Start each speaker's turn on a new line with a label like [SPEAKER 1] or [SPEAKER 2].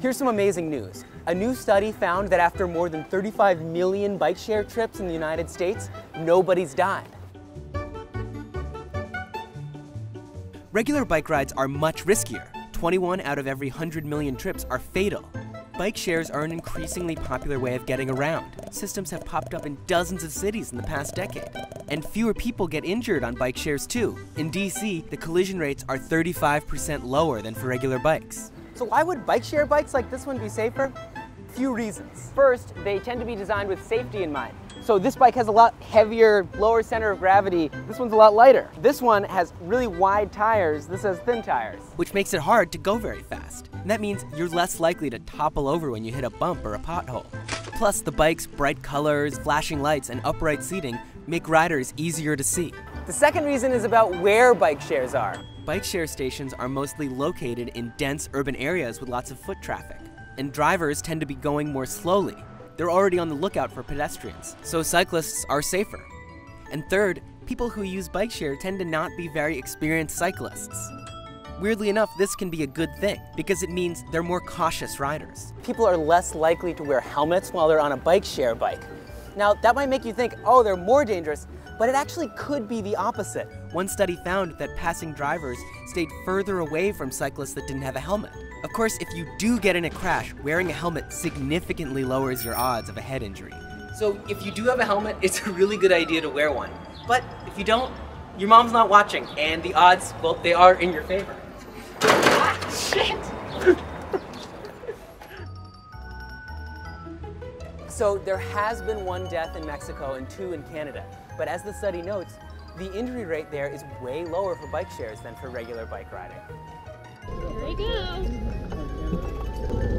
[SPEAKER 1] Here's some amazing news. A new study found that after more than 35 million bike share trips in the United States, nobody's died.
[SPEAKER 2] Regular bike rides are much riskier. 21 out of every 100 million trips are fatal. Bike shares are an increasingly popular way of getting around. Systems have popped up in dozens of cities in the past decade. And fewer people get injured on bike shares too. In DC, the collision rates are 35% lower than for regular bikes.
[SPEAKER 1] So why would bike share bikes like this one be safer? Few reasons. First, they tend to be designed with safety in mind. So this bike has a lot heavier, lower center of gravity. This one's a lot lighter. This one has really wide tires. This has thin tires.
[SPEAKER 2] Which makes it hard to go very fast. And that means you're less likely to topple over when you hit a bump or a pothole. Plus, the bike's bright colors, flashing lights, and upright seating make riders easier to see.
[SPEAKER 1] The second reason is about where bike shares are.
[SPEAKER 2] Bike share stations are mostly located in dense urban areas with lots of foot traffic, and drivers tend to be going more slowly. They're already on the lookout for pedestrians, so cyclists are safer. And third, people who use bike share tend to not be very experienced cyclists. Weirdly enough, this can be a good thing because it means they're more cautious riders.
[SPEAKER 1] People are less likely to wear helmets while they're on a bike share bike. Now, that might make you think, oh, they're more dangerous, but it actually could be the opposite.
[SPEAKER 2] One study found that passing drivers stayed further away from cyclists that didn't have a helmet. Of course, if you do get in a crash, wearing a helmet significantly lowers your odds of a head injury.
[SPEAKER 1] So if you do have a helmet, it's a really good idea to wear one. But if you don't, your mom's not watching, and the odds, well, they are in your favor. Ah, shit! So there has been one death in Mexico and two in Canada. But as the study notes, the injury rate there is way lower for bike shares than for regular bike riding.
[SPEAKER 3] Here we go.